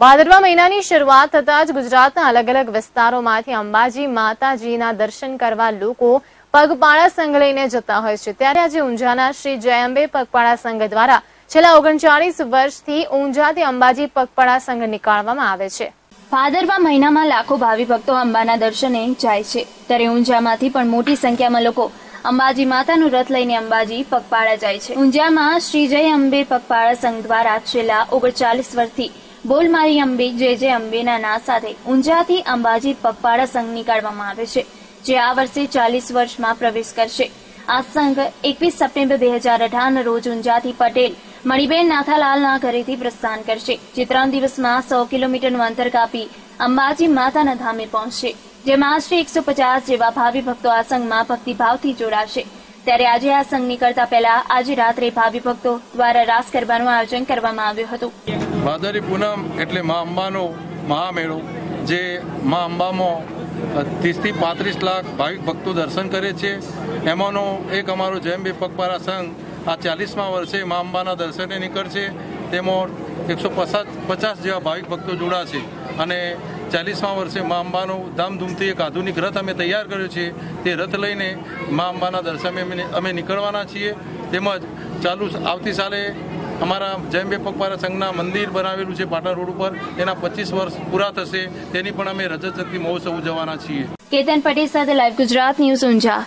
ભાદરવા મહિનાની શરૂઆત થતાં જ ગુજરાતના અલગ અલગ વિસ્તારોમાંથી અંબાજી માતાજીના દર્શન કરવા લોકો પગપાળા સંઘ લઈને જતા હોય છે. ત્યારે આજે ઊંઝાના શ્રી જયંબે પગપાળા સંઘ દ્વારા છેલ્લા ઓગણચાળીસ વર્ષથી ઊંઝાથી અંબાજી પગપાળા સંઘ નીકાળવામાં આવે છે. ભાદરવા મહિનામાં લાખો ભાવિ ભક્તો અંબાના દર્શને જાય છે. ત્યારે ઊંઝામાંથી પણ મોટી સંખ્યામાં લોકો અંબાજી માતાનું રથ લઈને અંબાજી પગપાળા જાય છે. ઊંઝામાં શ્રી જય અંબે પગપાળા સંઘ દ્વારા છેલ્લા ઓગણચાલીસ વર્ષથી બોલ મારી અંબે, જે જે અંબેના ના સાથે ઊંઝાથી અંબાજી પગપાળા સંઘ નીકાળવામાં આવે છે, જે આ વર્ષે ચાલીસ વર્ષમાં પ્રવેશ કરશે. આ સંઘ એકવીસ સપ્ટેમ્બર બે હજાર અઢારના રોજ ઊંઝાથી પટેલ મણિબેન નાથાલાલના ઘરેથી પ્રસ્થાન કરશે, જે ત્રણ દિવસમાં સો કિલોમીટરનું અંતર કાપી અંબાજી માતાના ધામે પહોંચશે, જેમાં આશરે એકસો પચાસ જેવા ભાવિ ભક્તો આ સંઘમાં ભક્તિભાવથી જોડાશે. ત્યારે આજે આ સંઘ નીકળતા પહેલા આજે રાત્રે ભાવિ ભક્તો દ્વારા રાસ ગરબાનું આયોજન કરવામાં આવ્યું હતું. ભાદરી પૂનમ એટલે મા અંબાનો મહામેળો, જે મા અંબામાં ત્રીસથી પાંત્રીસ લાખ ભાવિક ભક્તો દર્શન કરે છે. એમાંનો એક અમારો જયંબી પગપારા સંઘ આ ચાલીસમા વર્ષે મા અંબાના દર્શને નીકળશે. તેમાં એકસો પચાસ જેવા ભાવિક ભક્તો જોડાશે. અને ચાલીસમા વર્ષે મા અંબાનું ધામધૂમથી એક આધુનિક રથ અમે તૈયાર કર્યો છે. તે રથ લઈને મા અંબાના દર્શને અમે- નીકળવાના છીએ. તેમજ ચાલુ આવતી સાલે અમારા જયંબે પગપારા સંઘના મંદિર બનાવેલું છે પાટણ રોડ ઉપર. તેના પચીસ વર્ષ પૂરા થશે. તેની પણ અમે રજત શક્તિ મહોત્સવ ઉજવવાના છીએ. કેતન પટેલ સાથે લાઈવ ગુજરાત ન્યૂઝ ઊંઝા.